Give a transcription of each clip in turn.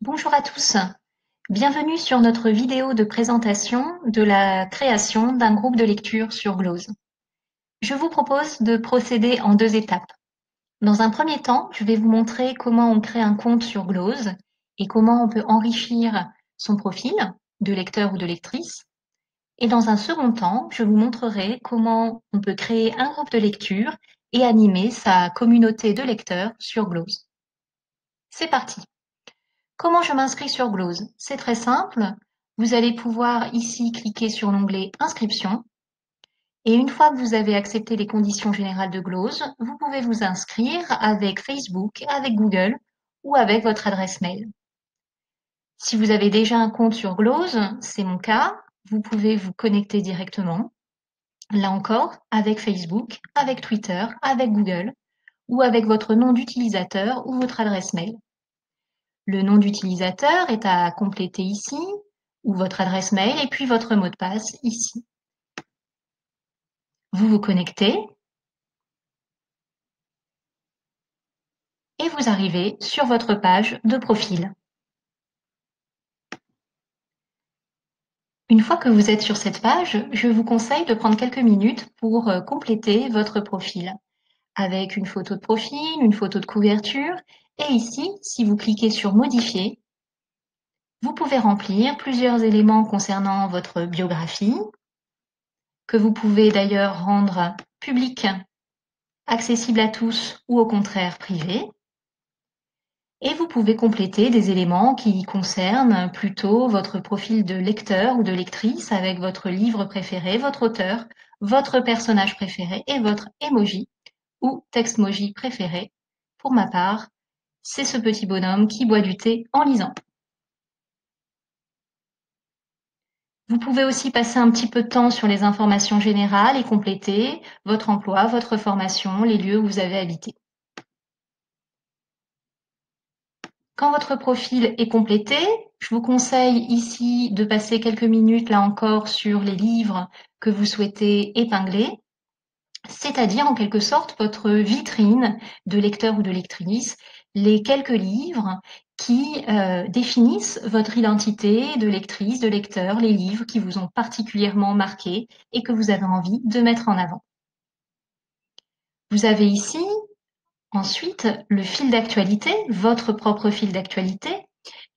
Bonjour à tous, bienvenue sur notre vidéo de présentation de la création d'un groupe de lecture sur Glose. Je vous propose de procéder en deux étapes. Dans un premier temps, je vais vous montrer comment on crée un compte sur Glose et comment on peut enrichir son profil de lecteur ou de lectrice. Et dans un second temps, je vous montrerai comment on peut créer un groupe de lecture et animer sa communauté de lecteurs sur Glose. C'est parti Comment je m'inscris sur Glose? C'est très simple. Vous allez pouvoir ici cliquer sur l'onglet Inscription. Et une fois que vous avez accepté les conditions générales de Glose, vous pouvez vous inscrire avec Facebook, avec Google ou avec votre adresse mail. Si vous avez déjà un compte sur Glose, c'est mon cas, vous pouvez vous connecter directement. Là encore, avec Facebook, avec Twitter, avec Google ou avec votre nom d'utilisateur ou votre adresse mail. Le nom d'utilisateur est à compléter ici, ou votre adresse mail, et puis votre mot de passe ici. Vous vous connectez et vous arrivez sur votre page de profil. Une fois que vous êtes sur cette page, je vous conseille de prendre quelques minutes pour euh, compléter votre profil avec une photo de profil, une photo de couverture et ici, si vous cliquez sur Modifier, vous pouvez remplir plusieurs éléments concernant votre biographie, que vous pouvez d'ailleurs rendre public, accessible à tous ou au contraire privé. Et vous pouvez compléter des éléments qui concernent plutôt votre profil de lecteur ou de lectrice avec votre livre préféré, votre auteur, votre personnage préféré et votre emoji ou textmoji préféré. Pour ma part, c'est ce petit bonhomme qui boit du thé en lisant. Vous pouvez aussi passer un petit peu de temps sur les informations générales et compléter votre emploi, votre formation, les lieux où vous avez habité. Quand votre profil est complété, je vous conseille ici de passer quelques minutes là encore sur les livres que vous souhaitez épingler c'est-à-dire en quelque sorte votre vitrine de lecteur ou de lectrice, les quelques livres qui euh, définissent votre identité de lectrice, de lecteur, les livres qui vous ont particulièrement marqué et que vous avez envie de mettre en avant. Vous avez ici ensuite le fil d'actualité, votre propre fil d'actualité,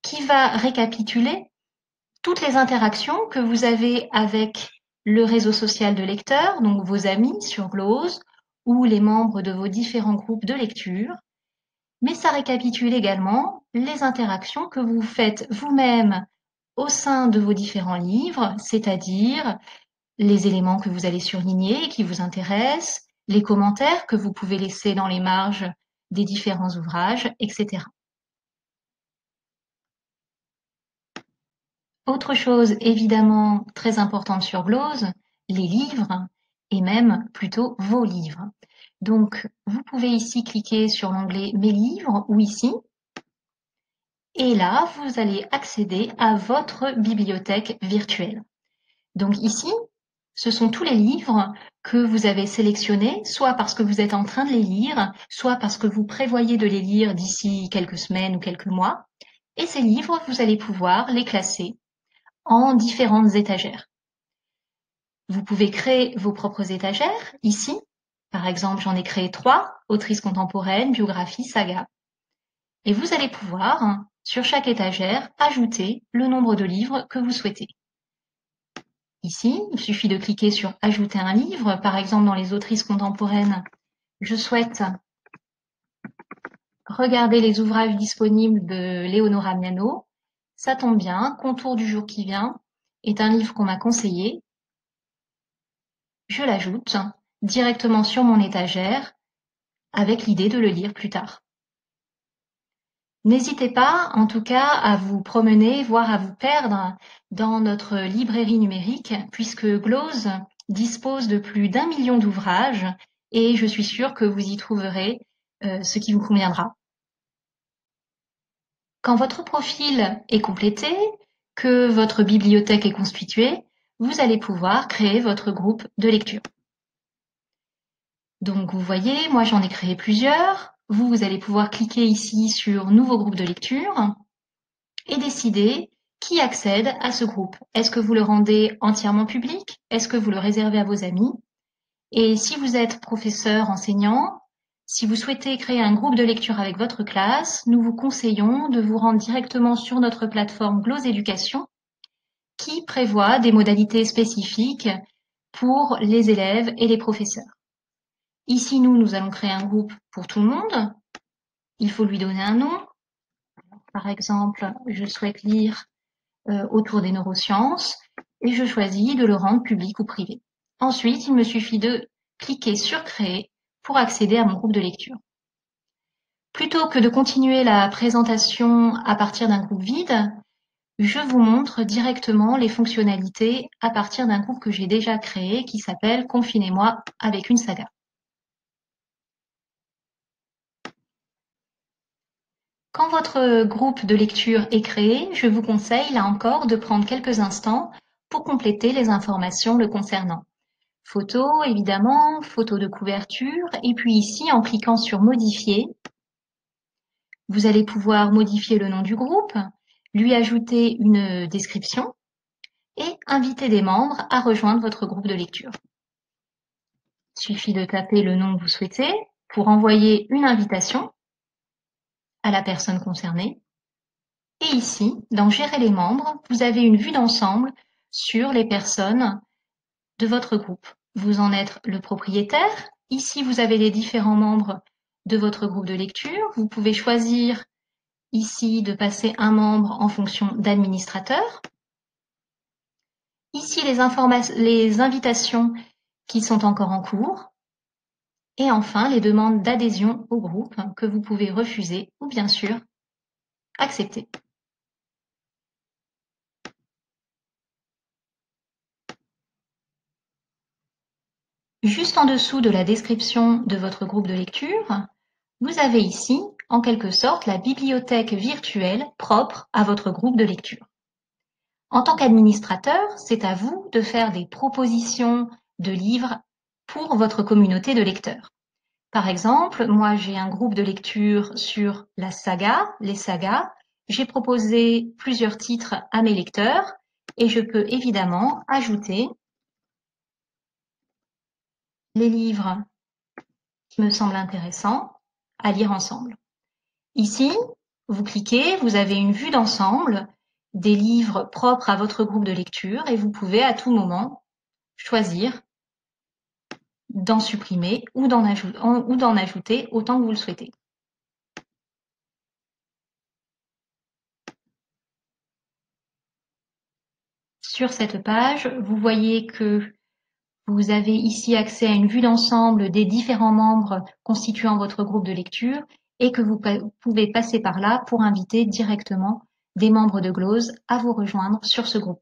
qui va récapituler toutes les interactions que vous avez avec le réseau social de lecteurs, donc vos amis sur Glose, ou les membres de vos différents groupes de lecture, mais ça récapitule également les interactions que vous faites vous-même au sein de vos différents livres, c'est-à-dire les éléments que vous allez surligner et qui vous intéressent, les commentaires que vous pouvez laisser dans les marges des différents ouvrages, etc. Autre chose évidemment très importante sur Glose, les livres et même plutôt vos livres. Donc vous pouvez ici cliquer sur l'onglet Mes livres ou ici et là vous allez accéder à votre bibliothèque virtuelle. Donc ici, ce sont tous les livres que vous avez sélectionnés, soit parce que vous êtes en train de les lire, soit parce que vous prévoyez de les lire d'ici quelques semaines ou quelques mois. Et ces livres, vous allez pouvoir les classer en différentes étagères. Vous pouvez créer vos propres étagères ici. Par exemple, j'en ai créé trois, autrice contemporaine, biographie, saga. Et vous allez pouvoir, sur chaque étagère, ajouter le nombre de livres que vous souhaitez. Ici, il suffit de cliquer sur Ajouter un livre. Par exemple, dans les autrices contemporaines, je souhaite regarder les ouvrages disponibles de Léonora Miano. Ça tombe bien, Contour du jour qui vient est un livre qu'on m'a conseillé. Je l'ajoute directement sur mon étagère avec l'idée de le lire plus tard. N'hésitez pas, en tout cas, à vous promener, voire à vous perdre dans notre librairie numérique, puisque Glose dispose de plus d'un million d'ouvrages et je suis sûre que vous y trouverez euh, ce qui vous conviendra. Quand votre profil est complété, que votre bibliothèque est constituée, vous allez pouvoir créer votre groupe de lecture. Donc vous voyez, moi j'en ai créé plusieurs. Vous, vous allez pouvoir cliquer ici sur Nouveau groupe de lecture. et décider qui accède à ce groupe. Est-ce que vous le rendez entièrement public? Est-ce que vous le réservez à vos amis? Et si vous êtes professeur, enseignant, si vous souhaitez créer un groupe de lecture avec votre classe, nous vous conseillons de vous rendre directement sur notre plateforme Glose Éducation qui prévoit des modalités spécifiques pour les élèves et les professeurs. Ici, nous, nous allons créer un groupe pour tout le monde. Il faut lui donner un nom. Par exemple, je souhaite lire euh, autour des neurosciences et je choisis de le rendre public ou privé. Ensuite, il me suffit de cliquer sur Créer pour accéder à mon groupe de lecture. Plutôt que de continuer la présentation à partir d'un groupe vide, je vous montre directement les fonctionnalités à partir d'un groupe que j'ai déjà créé qui s'appelle Confinez-moi avec une saga. Quand votre groupe de lecture est créé, je vous conseille là encore de prendre quelques instants pour compléter les informations le concernant. Photo, évidemment, photo de couverture. Et puis ici, en cliquant sur Modifier, vous allez pouvoir modifier le nom du groupe, lui ajouter une description et inviter des membres à rejoindre votre groupe de lecture. Il suffit de taper le nom que vous souhaitez pour envoyer une invitation à la personne concernée. Et ici, dans Gérer les membres, vous avez une vue d'ensemble sur les personnes de votre groupe. Vous en êtes le propriétaire. Ici, vous avez les différents membres de votre groupe de lecture. Vous pouvez choisir ici de passer un membre en fonction d'administrateur. Ici, les, invitations qui sont encore en cours. Et enfin, les demandes d'adhésion au groupe que vous pouvez refuser ou bien sûr accepter. Juste en dessous de la description de votre groupe de lecture, vous avez ici, en quelque sorte, la bibliothèque virtuelle propre à votre groupe de lecture. En tant qu'administrateur, c'est à vous de faire des propositions de livres pour votre communauté de lecteurs. Par exemple, moi j'ai un groupe de lecture sur la saga, les sagas. J'ai proposé plusieurs titres à mes lecteurs et je peux évidemment ajouter les livres qui me semblent intéressants à lire ensemble. Ici, vous cliquez, vous avez une vue d'ensemble des livres propres à votre groupe de lecture et vous pouvez à tout moment choisir d'en supprimer ou d'en ajouter autant que vous le souhaitez. Sur cette page, vous voyez que vous avez ici accès à une vue d'ensemble des différents membres constituant votre groupe de lecture et que vous pouvez passer par là pour inviter directement des membres de Glose à vous rejoindre sur ce groupe.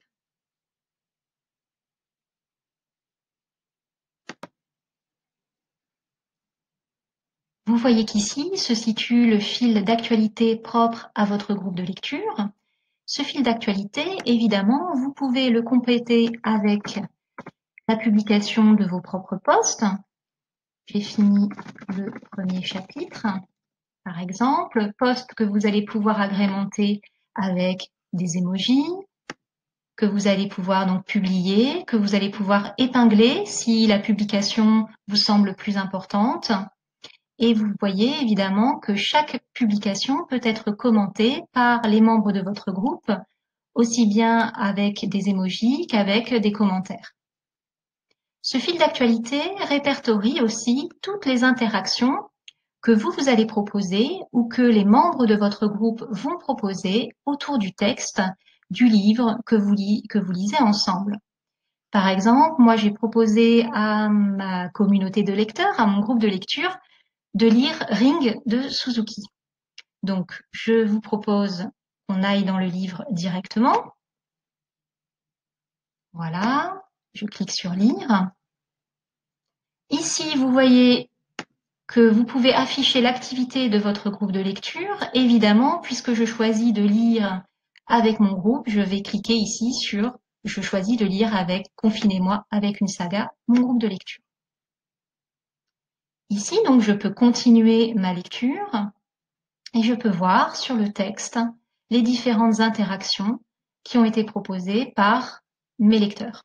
Vous voyez qu'ici se situe le fil d'actualité propre à votre groupe de lecture. Ce fil d'actualité, évidemment, vous pouvez le compléter avec la publication de vos propres posts. J'ai fini le premier chapitre. Par exemple, post que vous allez pouvoir agrémenter avec des emojis, que vous allez pouvoir donc publier, que vous allez pouvoir épingler si la publication vous semble plus importante. Et vous voyez évidemment que chaque publication peut être commentée par les membres de votre groupe, aussi bien avec des emojis qu'avec des commentaires. Ce fil d'actualité répertorie aussi toutes les interactions que vous, vous allez proposer ou que les membres de votre groupe vont proposer autour du texte du livre que vous, que vous lisez ensemble. Par exemple, moi j'ai proposé à ma communauté de lecteurs, à mon groupe de lecture, de lire Ring de Suzuki. Donc, je vous propose qu'on aille dans le livre directement. Voilà, je clique sur lire. Ici, vous voyez que vous pouvez afficher l'activité de votre groupe de lecture. Évidemment, puisque je choisis de lire avec mon groupe, je vais cliquer ici sur « Je choisis de lire avec Confinez-moi avec une saga, mon groupe de lecture ». Ici, donc, je peux continuer ma lecture et je peux voir sur le texte les différentes interactions qui ont été proposées par mes lecteurs.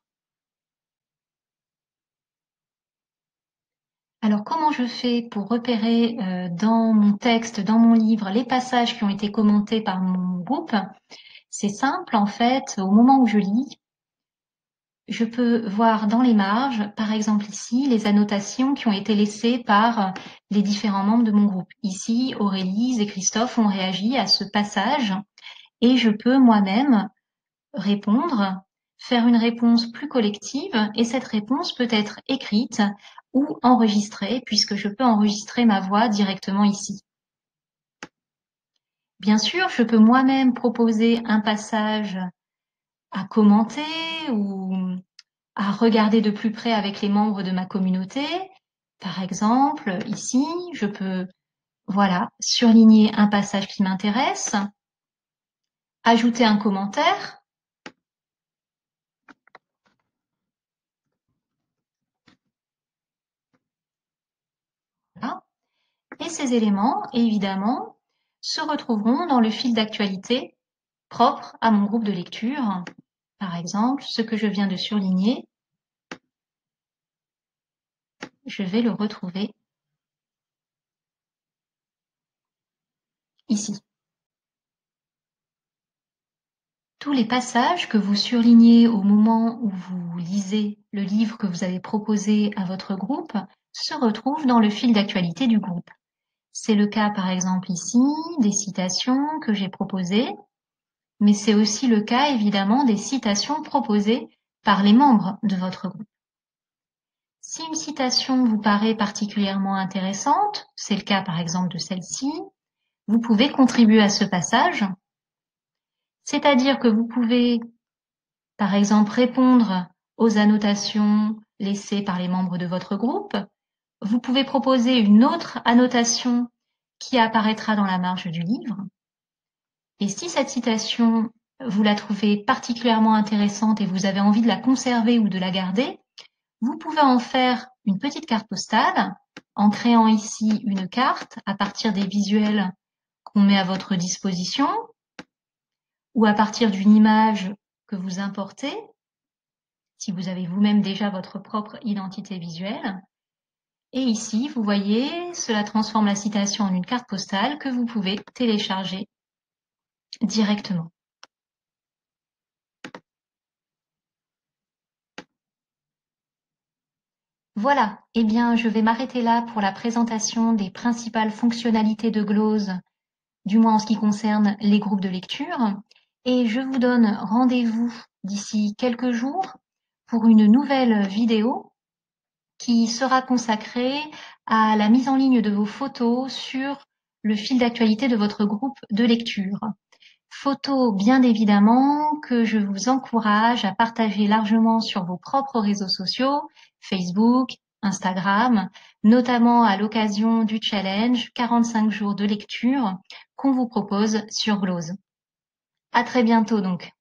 Alors comment je fais pour repérer euh, dans mon texte, dans mon livre, les passages qui ont été commentés par mon groupe? C'est simple en fait, au moment où je lis, je peux voir dans les marges, par exemple ici, les annotations qui ont été laissées par les différents membres de mon groupe. Ici, Aurélie et Christophe ont réagi à ce passage et je peux moi-même répondre, faire une réponse plus collective et cette réponse peut être écrite ou enregistrée puisque je peux enregistrer ma voix directement ici. Bien sûr, je peux moi-même proposer un passage à commenter ou à regarder de plus près avec les membres de ma communauté. Par exemple, ici, je peux, voilà, surligner un passage qui m'intéresse, ajouter un commentaire, Et ces éléments, évidemment, se retrouveront dans le fil d'actualité propre à mon groupe de lecture. Par exemple, ce que je viens de surligner, je vais le retrouver ici. Tous les passages que vous surlignez au moment où vous lisez le livre que vous avez proposé à votre groupe se retrouvent dans le fil d'actualité du groupe. C'est le cas par exemple ici des citations que j'ai proposées, mais c'est aussi le cas évidemment des citations proposées par les membres de votre groupe. Si une citation vous paraît particulièrement intéressante, c'est le cas par exemple de celle-ci, vous pouvez contribuer à ce passage, c'est-à-dire que vous pouvez par exemple répondre aux annotations laissées par les membres de votre groupe, vous pouvez proposer une autre annotation qui apparaîtra dans la marge du livre. Et si cette citation, vous la trouvez particulièrement intéressante et vous avez envie de la conserver ou de la garder, vous pouvez en faire une petite carte postale en créant ici une carte à partir des visuels qu'on met à votre disposition ou à partir d'une image que vous importez, si vous avez vous-même déjà votre propre identité visuelle. Et ici, vous voyez, cela transforme la citation en une carte postale que vous pouvez télécharger directement. Voilà, eh bien je vais m'arrêter là pour la présentation des principales fonctionnalités de Glose, du moins en ce qui concerne les groupes de lecture, et je vous donne rendez-vous d'ici quelques jours pour une nouvelle vidéo qui sera consacré à la mise en ligne de vos photos sur le fil d'actualité de votre groupe de lecture. Photos, bien évidemment, que je vous encourage à partager largement sur vos propres réseaux sociaux, Facebook, Instagram, notamment à l'occasion du challenge 45 jours de lecture qu'on vous propose sur Glose. À très bientôt donc.